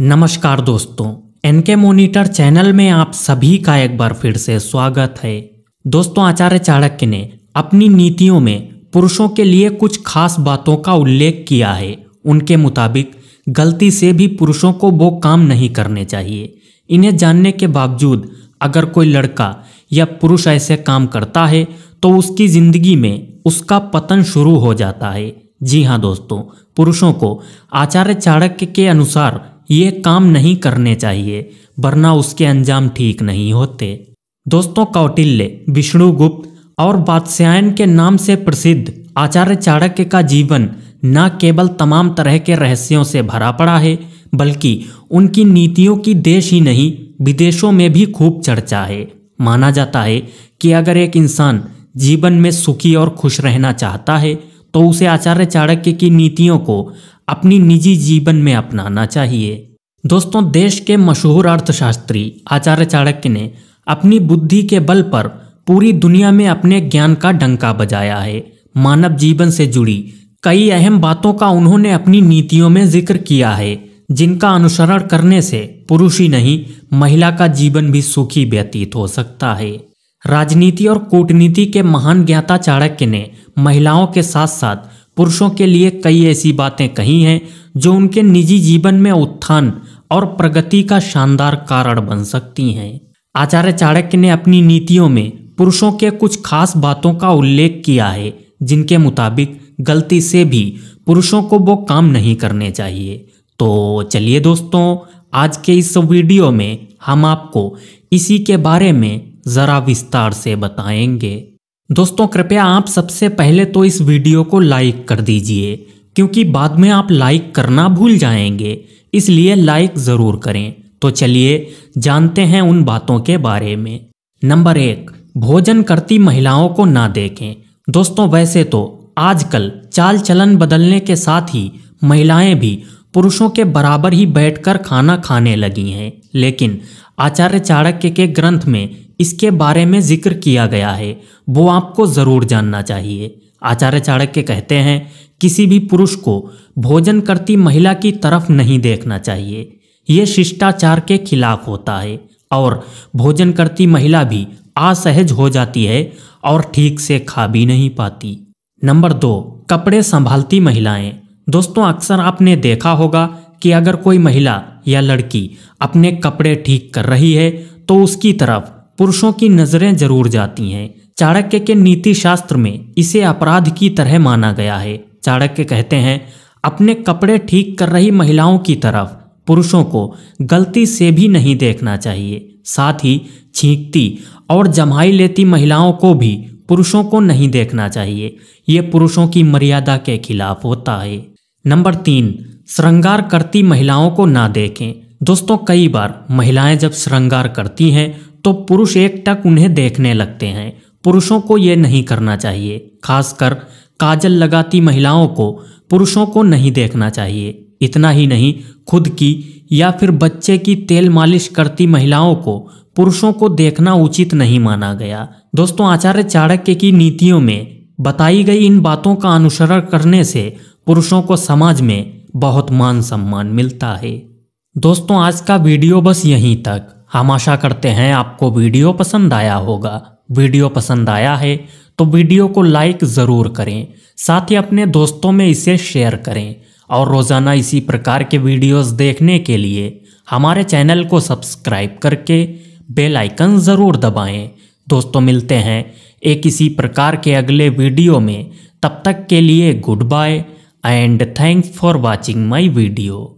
नमस्कार दोस्तों N K monitor channel में आप सभी का एक बार फिर से स्वागत है। दोस्तों, आचार्य चाणक्य ने अपनी नीतियों में पुरुषों के लिए कुछ खास बातों का उल्लेख किया है। उनके मुताबिक, गलती से भी पुरुषों को वो काम नहीं करने चाहिए। इन्हें जानने के बावजूद, अगर कोई लड़का या पुरुष ऐसे काम करता है तो उसकी ज़िंदगी में उसका पतन शुरू हो जाता है। जी हाँ दोस्तों, पुरुषों को आचार्य चाणक्य के अनुसार ये काम नहीं करने चाहिए, वरना उसके अंजाम ठीक नहीं होते। दोस्तों कौटिल्य विष्णुगुप्त और बादशायन के नाम से प्रसिद्ध आचार्य चाणक्य का जीवन न केवल तमाम तरह के रहस्यों से भरा पड़ा है, बल्कि उनकी नीतियों की देश ही नहीं, विदेशों में भी खूब चर्चा है। माना जाता है कि अगर एक इंसान जीवन में सुखी और खुश रहना चाहता है तो उसे आचार्य चाणक्य की नीतियों को अपनी निजी जीवन में अपनाना चाहिए। दोस्तों, देश के मशहूर अर्थशास्त्री आचार्य चाणक्य ने अपनी बुद्धि के बल पर पूरी दुनिया में अपने ज्ञान का डंका बजाया है। मानव जीवन से जुड़ी कई अहम बातों का उन्होंने अपनी नीतियों में ज़िक्र किया है, जिनका अनुसरण करने से पुरुष ही नहीं, महिला का जीवन भी सुखी व्यतीत हो सकता है। राजनीति और कूटनीति के महान ज्ञाता चाणक्य ने महिलाओं के साथ साथ पुरुषों के लिए कई ऐसी बातें कही हैं, जो उनके निजी जीवन में उत्थान और प्रगति का शानदार कारण बन सकती हैं। आचार्य चाणक्य ने अपनी नीतियों में पुरुषों के कुछ खास बातों का उल्लेख किया है, जिनके मुताबिक गलती से भी पुरुषों को वो काम नहीं करने चाहिए। तो चलिए दोस्तों, आज के इस वीडियो में हम आपको इसी के बारे में ज़रा विस्तार से बताएँगे। दोस्तों, कृपया आप सबसे पहले तो इस वीडियो को लाइक कर दीजिए, क्योंकि बाद में आप लाइक करना भूल जाएँगे, इसलिए लाइक ज़रूर करें। तो चलिए, जानते हैं उन बातों के बारे में। नंबर एक, भोजन करती महिलाओं को ना देखें। दोस्तों, वैसे तो आजकल चाल चलन बदलने के साथ ही महिलाएँ भी पुरुषों के बराबर ही बैठकर खाना खाने लगी हैं, लेकिन आचार्य चाणक्य के ग्रंथ में इसके बारे में ज़िक्र किया गया है, वो आपको ज़रूर जानना चाहिए। आचार्य चाणक्य कहते हैं, किसी भी पुरुष को भोजन करती महिला की तरफ़ नहीं देखना चाहिए। ये शिष्टाचार के खिलाफ होता है और भोजन करती महिला भी असहज हो जाती है और ठीक से खा भी नहीं पाती। नंबर दो, कपड़े संभालती महिलाएँ। दोस्तों, अक्सर आपने देखा होगा कि अगर कोई महिला या लड़की अपने कपड़े ठीक कर रही है तो उसकी तरफ़ पुरुषों की नज़रें ज़रूर जाती हैं। चाणक्य के नीति शास्त्र में इसे अपराध की तरह माना गया है। चाणक्य कहते हैं, अपने कपड़े ठीक कर रही महिलाओं की तरफ़ पुरुषों को गलती से भी नहीं देखना चाहिए। साथ ही छींकती और जमाई लेती महिलाओं को भी पुरुषों को नहीं देखना चाहिए। ये पुरुषों की मर्यादा के खिलाफ होता है। नंबर तीन श्रृंगार करती महिलाओं को ना देखें। दोस्तों, कई बार महिलाएँ जब श्रृंगार करती हैं तो पुरुष एक टक उन्हें देखने लगते हैं। पुरुषों को ये नहीं करना चाहिए। खासकर काजल लगाती महिलाओं को पुरुषों को नहीं देखना चाहिए। इतना ही नहीं, खुद की या फिर बच्चे की तेल मालिश करती महिलाओं को पुरुषों को देखना उचित नहीं माना गया। दोस्तों, आचार्य चाणक्य की नीतियों में बताई गई इन बातों का अनुसरण करने से पुरुषों को समाज में बहुत मान सम्मान मिलता है। दोस्तों, आज का वीडियो बस यहीं तक। हम आशा करते हैं आपको वीडियो पसंद आया होगा। वीडियो पसंद आया है तो वीडियो को लाइक ज़रूर करें, साथ ही अपने दोस्तों में इसे शेयर करें। और रोज़ाना इसी प्रकार के वीडियोस देखने के लिए हमारे चैनल को सब्सक्राइब करके बेल आइकन ज़रूर दबाएँ। दोस्तों, मिलते हैं एक इसी प्रकार के अगले वीडियो में। तब तक के लिए goodbye. and thanks for watching my video.